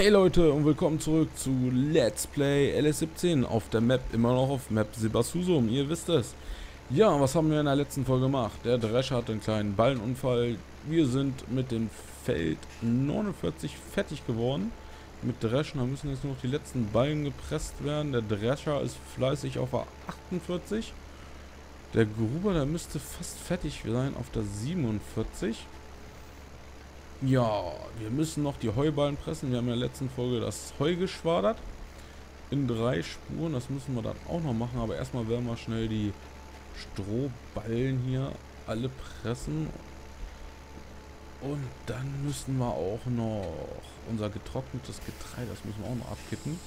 Hey Leute und willkommen zurück zu Let's Play LS17 auf der Map, immer noch auf Map Silbersusum, ihr wisst es. Ja, was haben wir in der letzten Folge gemacht? Der Drescher hat einen kleinen Ballenunfall. Wir sind mit dem Feld 49 fertig geworden. Mit Dreschen, da müssen jetzt nur noch die letzten Ballen gepresst werden. Der Drescher ist fleißig auf der 48. Der Gruber, der müsste fast fertig sein auf der 47. Ja, wir müssen noch die Heuballen pressen. Wir haben in der letzten Folge das Heu geschwadert. In drei Spuren. Das müssen wir dann auch noch machen. Aber erstmal werden wir schnell die Strohballen hier alle pressen. Und dann müssen wir auch noch unser getrocknetes Getreide, das müssen wir auch noch abkippen.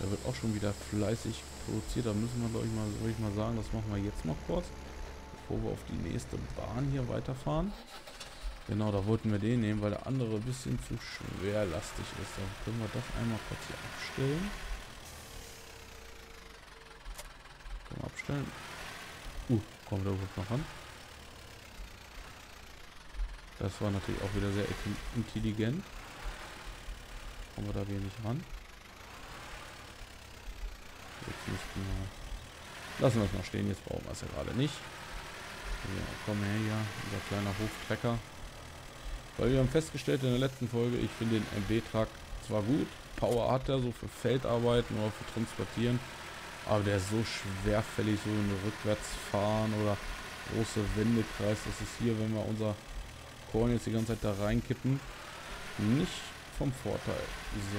Da wird auch schon wieder fleißig produziert. Da müssen wir, glaube ich mal, soll ich mal sagen, das machen wir jetzt noch kurz. Bevor wir auf die nächste Bahn hier weiterfahren. Genau, da wollten wir den nehmen, weil der andere ein bisschen zu schwerlastig ist. Dann können wir das einmal kurz hier abstellen. Können wir abstellen. Uh, kommen wir da überhaupt noch ran? Das war natürlich auch wieder sehr intelligent. Kommen wir da wenig ran. Jetzt müssten wir... Lassen wir es mal stehen, jetzt brauchen wir es ja gerade nicht. Ja, komm her hier, unser kleiner Hoftrecker. Weil wir haben festgestellt in der letzten Folge, ich finde den MB-Truck zwar gut, Power hat er so für Feldarbeiten oder für Transportieren, aber der ist so schwerfällig, so in rückwärts fahren oder große Wendekreis. Das ist hier, wenn wir unser Korn jetzt die ganze Zeit da reinkippen, nicht vom Vorteil. So.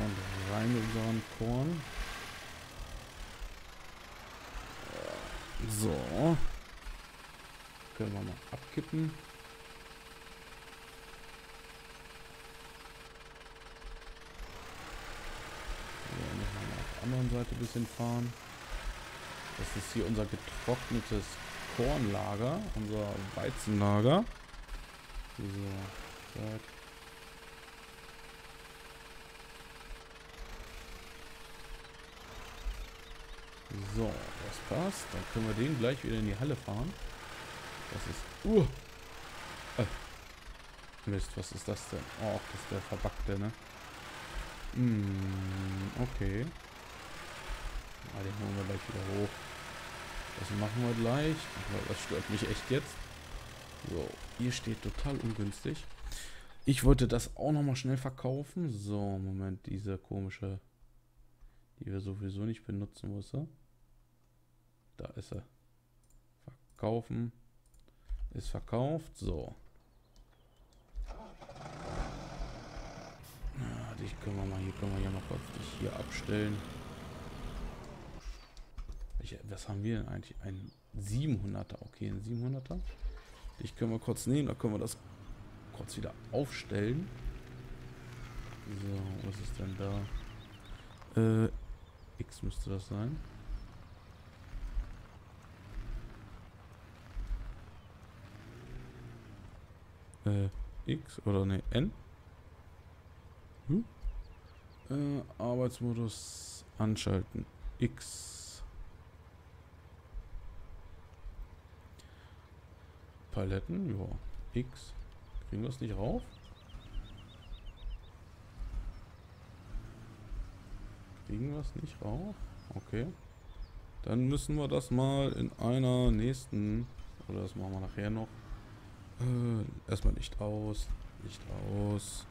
Und rein unseren Korn. So. Können wir mal abkippen. So, müssen wir mal auf der anderen Seite ein bisschen fahren. Das ist hier unser getrocknetes Kornlager, unser Weizenlager. So, zack. So, das passt. Dann können wir den gleich wieder in die Halle fahren. Das ist... Uh! Äh. Mist, was ist das denn? Oh, das ist der verbackte, ne? Hm, okay. Ah, den holen wir gleich wieder hoch. Das machen wir gleich. Das stört mich echt jetzt. So, hier steht total ungünstig. Ich wollte das auch nochmal schnell verkaufen. So, Moment, diese komische, die wir sowieso nicht benutzen, er? Da ist er. Verkaufen. Ist verkauft. So. Ja, dich können wir mal hier, können wir ja mal kurz dich hier abstellen. Ich, was haben wir denn eigentlich? Ein 700er. Okay, ein 700er. Ich können wir kurz nehmen, da können wir das kurz wieder aufstellen. So, was ist denn da? Äh, X müsste das sein. Äh, X oder ne, N. Hm? Äh, Arbeitsmodus anschalten. X. Paletten, ja. X. Kriegen wir es nicht rauf? Kriegen wir es nicht rauf? Okay. Dann müssen wir das mal in einer nächsten, oder das machen wir nachher noch, äh, erstmal Licht aus. Licht aus.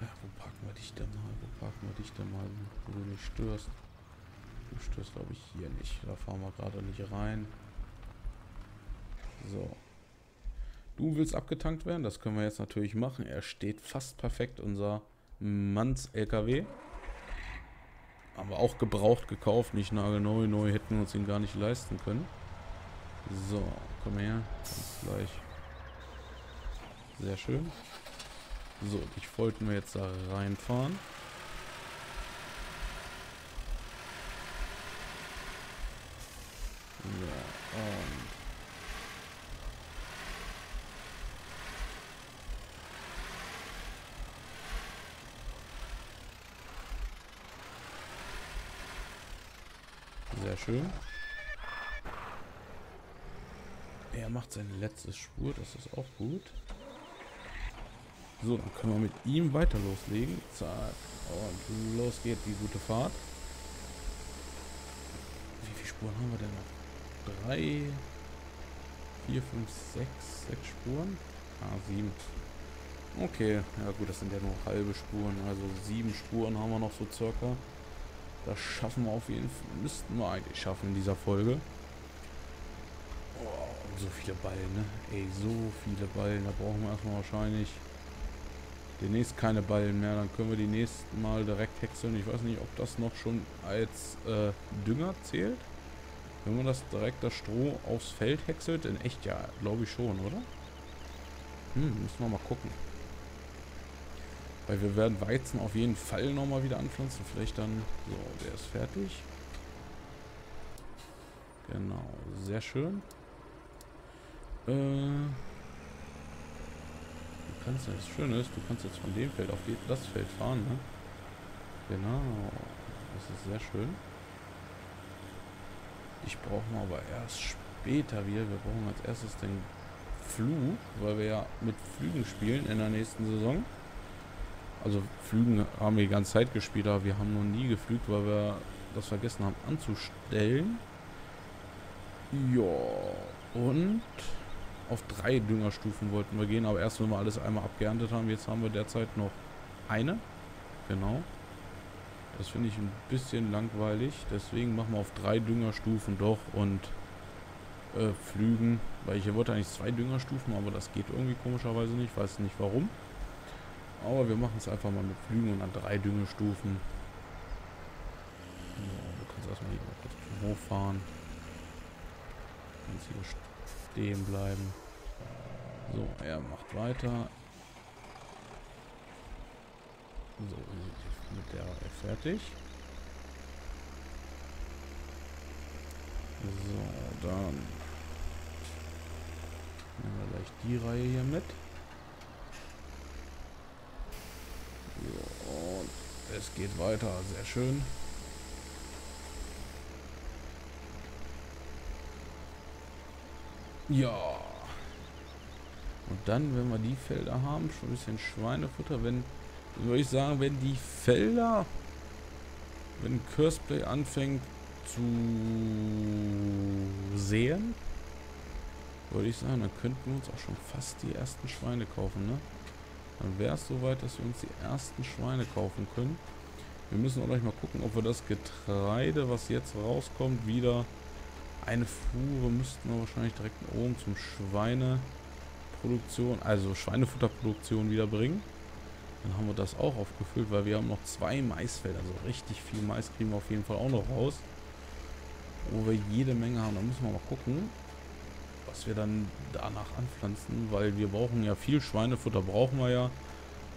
Ja, wo packen wir dich denn mal? Wo packen wir dich denn mal, wo du nicht störst? Du störst, glaube ich, hier nicht. Da fahren wir gerade nicht rein. So. Du willst abgetankt werden? Das können wir jetzt natürlich machen. Er steht fast perfekt, unser Manns-LKW. Haben wir auch gebraucht gekauft, nicht nagelneu. Neu hätten wir uns ihn gar nicht leisten können. So, komm her. Ganz gleich sehr schön. So, ich wollte mir jetzt da reinfahren. Ja, und... Sehr schön. Er macht seine letzte Spur, das ist auch gut. So, dann können wir mit ihm weiter loslegen. Zack. Und los geht die gute Fahrt. Wie viele Spuren haben wir denn noch? Drei, vier, fünf, sechs, sechs Spuren? Ah, sieben. Okay, ja gut, das sind ja nur halbe Spuren. Also sieben Spuren haben wir noch so circa. Das schaffen wir auf jeden Fall. Müssten wir eigentlich schaffen in dieser Folge. Oh, so viele Ballen, ne? Ey, so viele Ballen. Da brauchen wir erstmal wahrscheinlich demnächst keine Ballen mehr. Dann können wir die nächsten Mal direkt häckseln. Ich weiß nicht, ob das noch schon als äh, Dünger zählt. Wenn man das direkt das Stroh aufs Feld häckselt. In echt ja, glaube ich schon, oder? Hm, müssen wir mal gucken. Weil wir werden Weizen auf jeden Fall nochmal wieder anpflanzen. Vielleicht dann... So, der ist fertig. Genau, sehr schön. Äh, kannst, das Schöne ist, du kannst jetzt von dem Feld auf das Feld fahren, ne? Genau. Das ist sehr schön. Ich brauche aber erst später wieder. Wir brauchen als erstes den Flug, weil wir ja mit Flügen spielen in der nächsten Saison. Also Flügen haben wir die ganze Zeit gespielt, aber wir haben noch nie geflügt, weil wir das vergessen haben anzustellen. Ja, und auf drei Düngerstufen wollten wir gehen, aber erst wenn wir alles einmal abgeerntet haben. Jetzt haben wir derzeit noch eine. Genau. Das finde ich ein bisschen langweilig. Deswegen machen wir auf drei Düngerstufen doch und äh, Flügen. Weil ich wollte eigentlich zwei Düngerstufen, aber das geht irgendwie komischerweise nicht. Weiß nicht warum. Aber wir machen es einfach mal mit Flügen und an drei Düngestufen. Ja, du kannst erstmal hier hochfahren. Kannst hier stehen bleiben. So, er macht weiter. So, mit der er fertig. So, dann nehmen wir gleich die Reihe hier mit. Und es geht weiter. Sehr schön. Ja. Und dann, wenn wir die Felder haben, schon ein bisschen Schweinefutter, wenn, würde ich sagen, wenn die Felder, wenn Curseplay anfängt zu sehen, würde ich sagen, dann könnten wir uns auch schon fast die ersten Schweine kaufen, ne? Dann wäre es soweit, dass wir uns die ersten Schweine kaufen können. Wir müssen auch gleich mal gucken, ob wir das Getreide, was jetzt rauskommt, wieder eine Fuhre müssten wir wahrscheinlich direkt oben zum Schweineproduktion, also Schweinefutterproduktion wieder bringen. Dann haben wir das auch aufgefüllt, weil wir haben noch zwei Maisfelder. Also richtig viel Mais kriegen wir auf jeden Fall auch noch raus. Wo wir jede Menge haben. Da müssen wir mal gucken was wir dann danach anpflanzen, weil wir brauchen ja viel Schweinefutter, brauchen wir ja,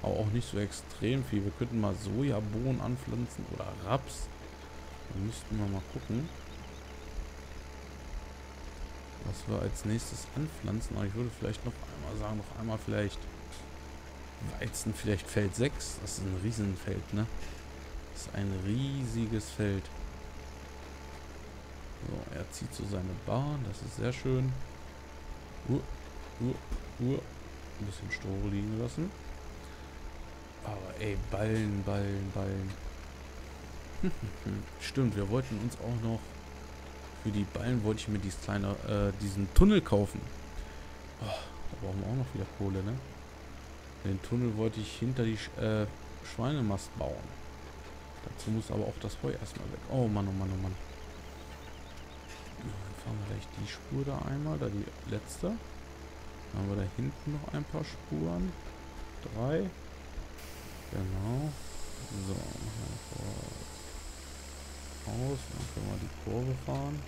aber auch nicht so extrem viel. Wir könnten mal Sojabohnen anpflanzen oder Raps. Da müssten wir mal gucken, was wir als nächstes anpflanzen. Aber ich würde vielleicht noch einmal sagen, noch einmal vielleicht Weizen, vielleicht Feld 6. Das ist ein Riesenfeld, ne? Das ist ein riesiges Feld. So, er zieht so seine Bahn, das ist sehr schön. Uh, uh, uh. Ein bisschen Stroh liegen lassen. Aber ey, Ballen, Ballen, Ballen. Stimmt, wir wollten uns auch noch für die Ballen wollte ich mir dieses kleine, äh, diesen Tunnel kaufen. Oh, da brauchen wir auch noch wieder Kohle, ne? Den Tunnel wollte ich hinter die äh, Schweinemast bauen. Dazu muss aber auch das Heu erstmal weg. Oh Mann, oh Mann, oh Mann fahren wir gleich die Spur da einmal, da die letzte. Dann haben wir da hinten noch ein paar Spuren. Drei. Genau. So, machen wir aus. Dann können wir die Kurve fahren.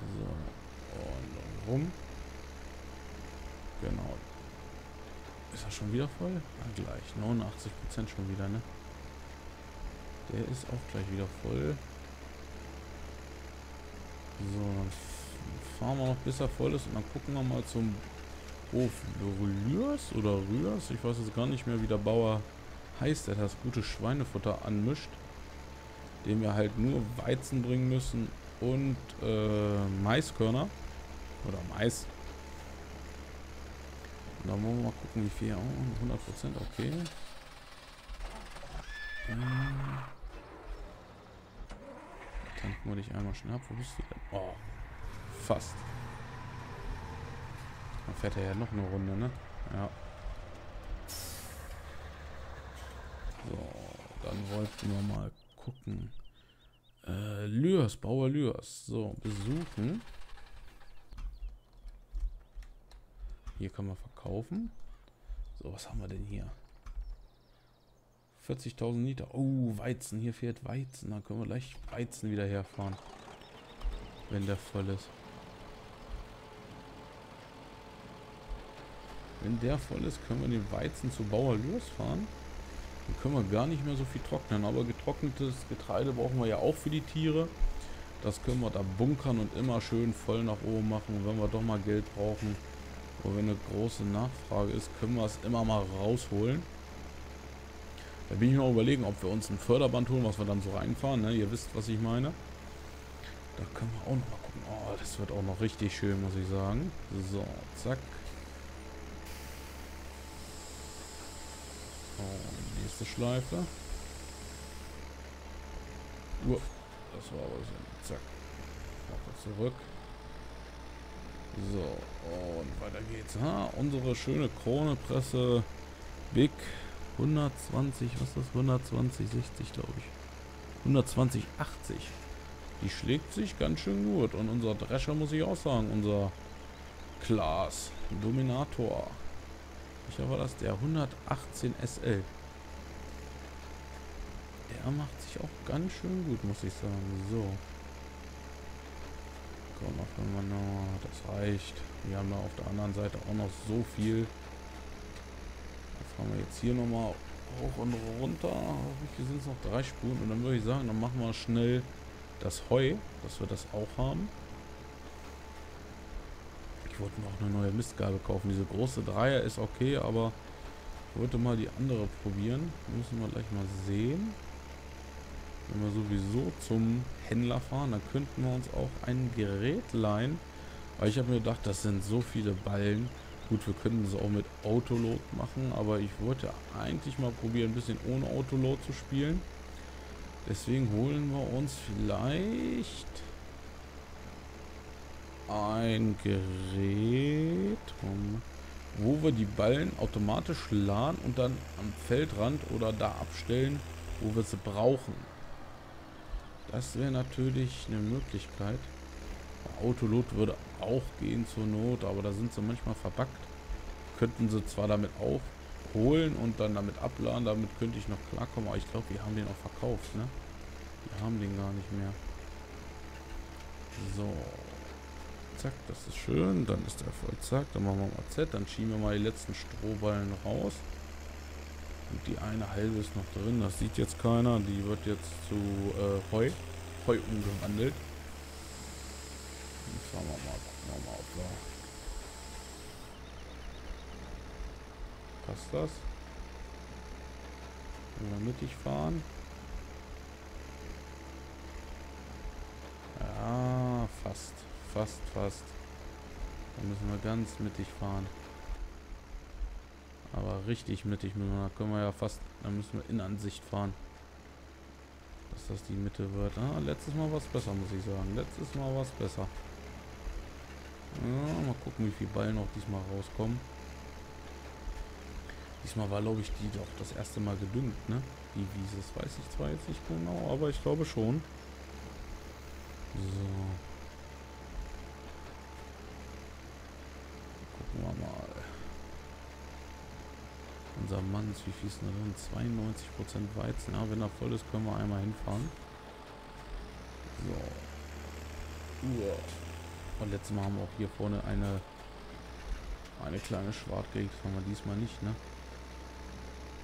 So, und rum. Genau. Ist das schon wieder voll? Ja, gleich. 89% schon wieder, ne? Der ist auch gleich wieder voll. So, dann fahren wir noch bis er voll ist und dann gucken wir mal zum Hof Rührs oder Rührs. Ich weiß jetzt gar nicht mehr, wie der Bauer heißt, der das gute Schweinefutter anmischt. Dem wir halt nur Weizen bringen müssen und äh, Maiskörner. Oder Mais. Und dann wollen wir mal gucken, wie viel. Oh, 100%, okay. Ähm, tanken wir dich einmal schnell ab. Wo bist du denn? Oh, fast. Dann fährt er ja noch eine Runde, ne? Ja. So, dann wollten wir mal gucken. Äh, Lürs, Bauer Lürs. So, besuchen. Hier kann man verkaufen. So, was haben wir denn hier? 40.000 Liter. Oh, Weizen. Hier fährt Weizen. Da können wir gleich Weizen wieder herfahren. Wenn der voll ist. Wenn der voll ist, können wir den Weizen zu Bauer losfahren. Dann können wir gar nicht mehr so viel trocknen. Aber getrocknetes Getreide brauchen wir ja auch für die Tiere. Das können wir da bunkern und immer schön voll nach oben machen. Und wenn wir doch mal Geld brauchen, wo wenn eine große Nachfrage ist, können wir es immer mal rausholen. Da bin ich mir überlegen, ob wir uns ein Förderband holen, was wir dann so reinfahren. Ne? Ihr wisst, was ich meine. Da können wir auch noch mal gucken. Oh, das wird auch noch richtig schön, muss ich sagen. So, zack. Nächste Schleife. Uh, das war aber so. Zack. Mache zurück. So, und weiter geht's. Ha, unsere schöne Kronepresse Big 120, was ist das? 120, 60, glaube ich. 120, 80. Die schlägt sich ganz schön gut. Und unser Drescher, muss ich auch sagen, unser Klaas Dominator. Welcher war das? Der 118 SL. Der macht sich auch ganz schön gut, muss ich sagen. So. Komm, auf wir noch. Das reicht. Wir haben da auf der anderen Seite auch noch so viel. Da fahren wir jetzt hier nochmal hoch und runter. Hier sind es noch drei Spuren. Und dann würde ich sagen, dann machen wir schnell das Heu, dass wir das auch haben. Ich wollte noch eine neue Mistgabel kaufen. Diese große Dreier ist okay, aber ich wollte mal die andere probieren. Müssen wir gleich mal sehen. Wenn wir sowieso zum Händler fahren, dann könnten wir uns auch ein Gerät leihen. Weil ich habe mir gedacht, das sind so viele Ballen. Gut, wir könnten es auch mit Autoload machen, aber ich wollte eigentlich mal probieren, ein bisschen ohne Autoload zu spielen. Deswegen holen wir uns vielleicht ein Gerät, wo wir die Ballen automatisch laden und dann am Feldrand oder da abstellen, wo wir sie brauchen. Das wäre natürlich eine Möglichkeit. Autolot würde auch gehen zur Not, aber da sind sie manchmal verbackt. Könnten sie zwar damit aufholen und dann damit abladen, damit könnte ich noch klarkommen, aber ich glaube, wir haben den auch verkauft, ne? Wir haben den gar nicht mehr. So. Zack, das ist schön. Dann ist der voll. Zack, dann machen wir mal Z. Dann schieben wir mal die letzten Strohballen raus. Und die eine halbe ist noch drin. Das sieht jetzt keiner. Die wird jetzt zu äh, Heu. Heu umgewandelt. Dann fahren wir mal. Gucken wir mal, ob wir... Passt das? Wenn wir mittig fahren. Ja, fast. Fast, fast. Da müssen wir ganz mittig fahren. Aber richtig mittig. Da können wir ja fast. Da müssen wir in Ansicht fahren. Dass das die Mitte wird. Ah, letztes Mal war es besser, muss ich sagen. Letztes Mal war es besser. Ja, mal gucken, wie viel Ball noch diesmal rauskommen. Diesmal war, glaube ich, die doch das erste Mal gedüngt, ne? Die Wiese, das weiß ich zwar jetzt nicht genau, aber ich glaube schon. So. Gucken wir mal. Unser Manns, wie viel ist denn drin? 92% Weizen. Ja, wenn er voll ist, können wir einmal hinfahren. So. Und letztes Mal haben wir auch hier vorne eine eine kleine Schwart gekriegt. Haben wir diesmal nicht, ne?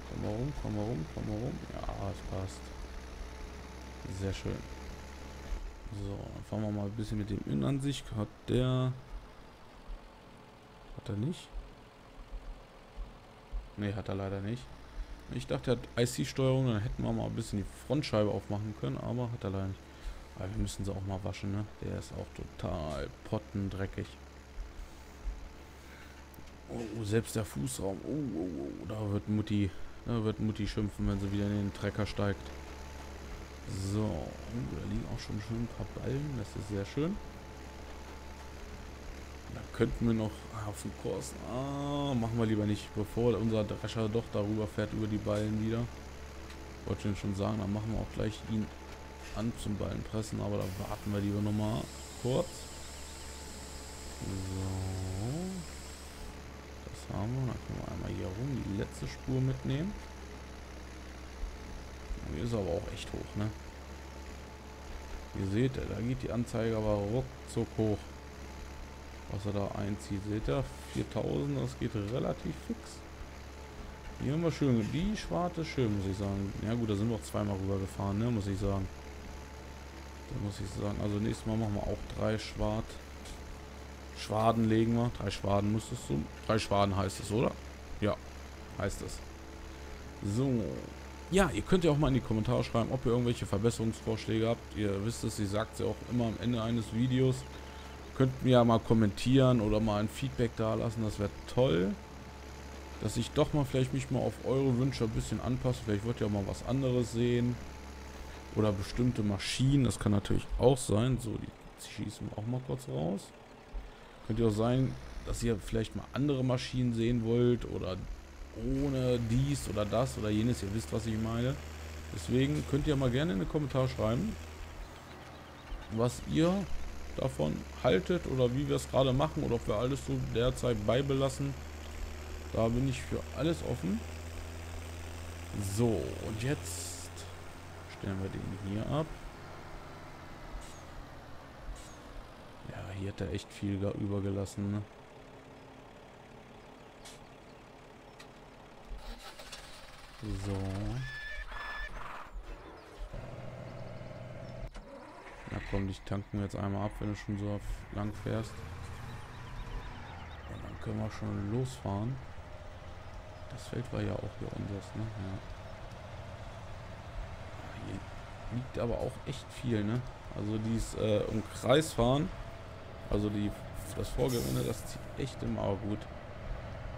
Komm mal rum, komm mal rum, komm mal rum. Ja, es passt. Sehr schön. So, dann fahren wir mal ein bisschen mit dem Innenansicht. Hat der... Hat er nicht? Ne, hat er leider nicht. Ich dachte, er hat IC-Steuerung, dann hätten wir mal ein bisschen die Frontscheibe aufmachen können, aber hat er leider nicht. Aber wir müssen sie auch mal waschen, ne? Der ist auch total pottendreckig. Oh, selbst der Fußraum. Oh, oh, oh, da wird Mutti, da wird Mutti schimpfen, wenn sie wieder in den Trecker steigt. So, oh, da liegen auch schon schön ein paar Ballen. Das ist sehr schön. Da könnten wir noch auf dem Kurs. Ah, machen wir lieber nicht, bevor unser Drescher doch darüber fährt, über die Ballen wieder. Wollte ich schon sagen, dann machen wir auch gleich ihn an zum Ballen pressen, aber da warten wir lieber nochmal kurz. So. Das haben wir. Dann können wir einmal hier rum die letzte Spur mitnehmen. Hier ist aber auch echt hoch, ne? Ihr seht, da geht die Anzeige aber ruckzuck hoch was er da einzieht. Seht ihr? 4000, das geht relativ fix. Hier haben wir schön. Die Schwarte schön, muss ich sagen. Ja gut, da sind wir auch zweimal rüber gefahren, ne, muss ich sagen. Da muss ich sagen. Also nächstes Mal machen wir auch drei Schwart. Schwaden legen wir. Drei Schwaden muss es so. Drei Schwaden heißt es, oder? Ja, heißt es. So. Ja, ihr könnt ja auch mal in die Kommentare schreiben, ob ihr irgendwelche Verbesserungsvorschläge habt. Ihr wisst es, sie sagt ja auch immer am Ende eines Videos. Könnt mir ja mal kommentieren oder mal ein Feedback da lassen. Das wäre toll. Dass ich doch mal vielleicht mich mal auf eure Wünsche ein bisschen anpasse. Vielleicht wollt ihr auch mal was anderes sehen. Oder bestimmte Maschinen. Das kann natürlich auch sein. So, die schießen wir auch mal kurz raus. Könnte auch sein, dass ihr vielleicht mal andere Maschinen sehen wollt. Oder ohne dies oder das oder jenes. Ihr wisst, was ich meine. Deswegen könnt ihr mal gerne in den Kommentar schreiben, was ihr davon haltet oder wie wir es gerade machen oder ob wir alles so derzeit beibelassen. Da bin ich für alles offen. So, und jetzt stellen wir den hier ab. Ja, hier hat er echt viel übergelassen, ne? So. Komm, dich tanken wir jetzt einmal ab, wenn du schon so lang fährst. Und dann können wir schon losfahren. Das Feld war ja auch hier unseres, ne? Ja. Hier liegt aber auch echt viel, ne? Also dies äh, um Kreis fahren, also die das Vorgewinde, das zieht echt immer gut.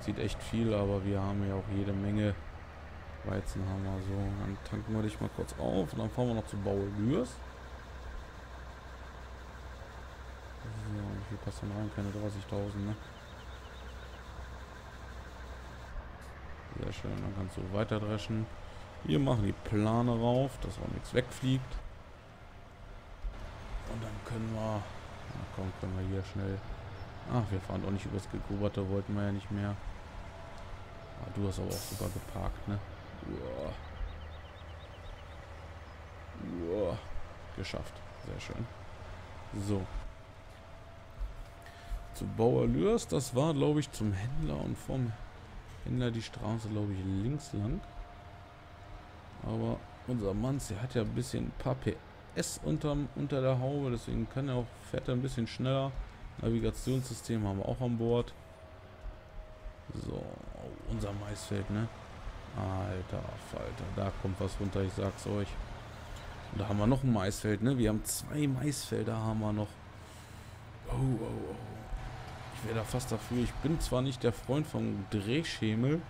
Zieht echt viel, aber wir haben ja auch jede Menge Weizen haben wir so. Dann tanken wir dich mal kurz auf und dann fahren wir noch zu Bauer Passt dann rein? Keine 30.000, ne? Sehr schön, dann kannst du weiter dreschen. Wir machen die Plane rauf, dass auch nichts wegfliegt. Und dann können wir... Na komm, können wir hier schnell... Ach, wir fahren doch nicht übers Gegruberte, wollten wir ja nicht mehr. Ah, du hast aber auch super geparkt, ne? Uah. Uah. Geschafft. Sehr schön. So, zu Bauer Lürs. Das war, glaube ich, zum Händler und vom Händler die Straße, glaube ich, links lang. Aber unser Mann, der hat ja ein bisschen ein paar PS unterm, unter der Haube, deswegen kann er auch, fährt er ein bisschen schneller. Navigationssystem haben wir auch an Bord. So, unser Maisfeld, ne? Alter Falter, da kommt was runter, ich sag's euch. Und da haben wir noch ein Maisfeld, ne? Wir haben zwei Maisfelder, haben wir noch. Oh, oh, oh. Ich wäre da fast dafür. Ich bin zwar nicht der Freund vom Drehschemel,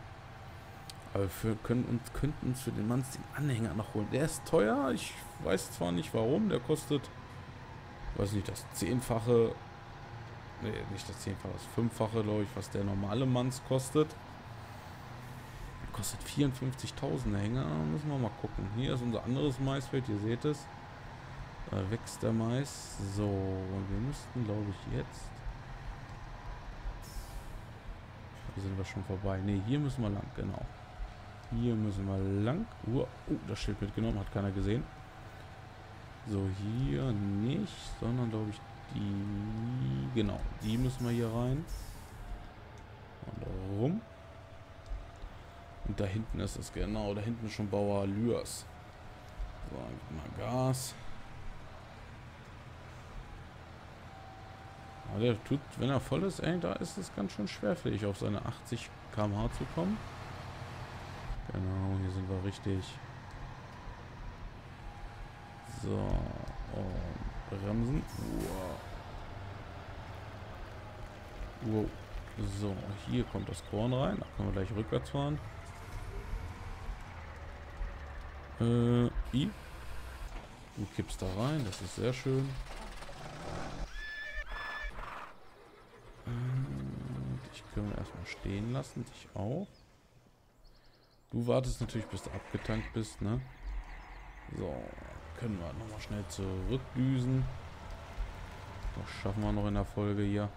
aber wir können uns, könnten uns für den Mann den Anhänger noch holen. Der ist teuer. Ich weiß zwar nicht warum. Der kostet, weiß nicht, das Zehnfache. Ne, nicht das Zehnfache, das Fünffache, glaube ich, was der normale Manns kostet. Der kostet 54.000 Hänger. Müssen wir mal gucken. Hier ist unser anderes Maisfeld. Ihr seht es. Da wächst der Mais. So, und wir müssten, glaube ich, jetzt sind wir schon vorbei. Ne, hier müssen wir lang, genau. Hier müssen wir lang. Uh, oh, das Schild mitgenommen, hat keiner gesehen. So, hier nicht, sondern glaube ich die... Genau, die müssen wir hier rein. Und rum. Und da hinten ist es, genau, da hinten ist schon Bauer Lürs. So, mal Gas. Aber der tut, wenn er voll ist, ey, da ist es ganz schön schwerfällig, auf seine 80 km/h zu kommen. Genau, hier sind wir richtig. So, und bremsen. Wow. wow. So, hier kommt das Korn rein. Da können wir gleich rückwärts fahren. Äh, I. Du kippst da rein, das ist sehr schön. Und ich können wir erstmal stehen lassen, dich auch. Du wartest natürlich, bis du abgetankt bist, ne? So, können wir nochmal schnell zurückdüsen. Das schaffen wir noch in der Folge hier.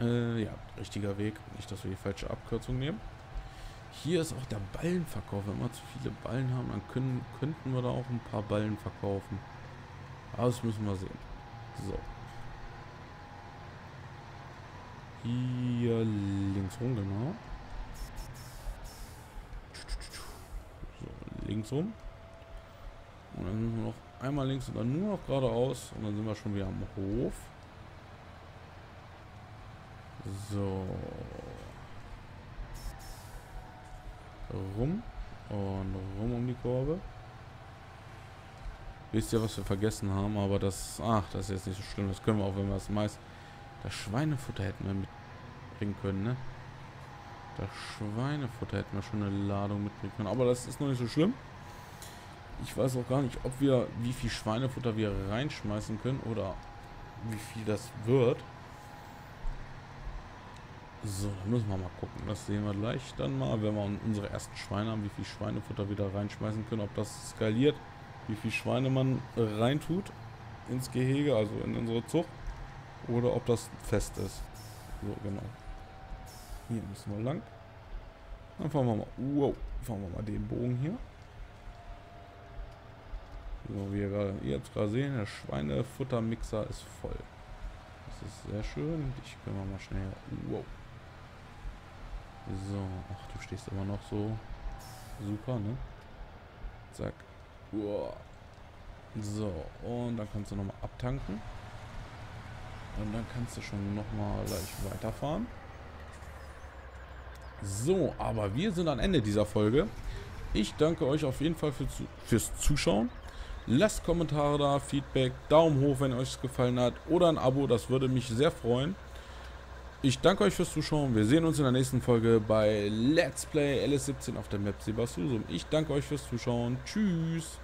Äh, ja, richtiger Weg. Nicht, dass wir die falsche Abkürzung nehmen. Hier ist auch der Ballenverkauf. Wenn wir zu viele Ballen haben, dann können, könnten wir da auch ein paar Ballen verkaufen. Aber das müssen wir sehen. So. Hier links rum, genau. So, links rum. Und dann müssen wir noch einmal links und dann nur noch geradeaus. Und dann sind wir schon wieder am Hof. So. Rum. Und rum um die Kurve. Wisst ihr, was wir vergessen haben, aber das... Ach, das ist jetzt nicht so schlimm. Das können wir auch, wenn wir das meist... Das Schweinefutter hätten wir mitbringen können, ne? Das Schweinefutter hätten wir schon eine Ladung mitbringen können. Aber das ist noch nicht so schlimm. Ich weiß auch gar nicht, ob wir... Wie viel Schweinefutter wir reinschmeißen können oder wie viel das wird. So, dann müssen wir mal gucken. Das sehen wir gleich dann mal, wenn wir unsere ersten Schweine haben, wie viel Schweinefutter wieder reinschmeißen können. Ob das skaliert, wie viel Schweine man reintut ins Gehege, also in unsere Zucht. Oder ob das fest ist. So, genau. Hier müssen wir lang. Dann fahren wir mal, wow, fahren wir mal den Bogen hier. So, wie ihr jetzt gerade sehen, der Schweinefuttermixer ist voll. Das ist sehr schön. Ich können wir mal schnell, wow. So, ach, du stehst immer noch so super, ne? Zack. Uah. So, und dann kannst du nochmal abtanken. Und dann kannst du schon nochmal gleich weiterfahren. So, aber wir sind am Ende dieser Folge. Ich danke euch auf jeden Fall für, fürs Zuschauen. Lasst Kommentare da, Feedback, Daumen hoch, wenn euch es gefallen hat. Oder ein Abo, das würde mich sehr freuen. Ich danke euch fürs Zuschauen. Wir sehen uns in der nächsten Folge bei Let's Play LS17 auf der Map Sebasusum. Ich danke euch fürs Zuschauen. Tschüss.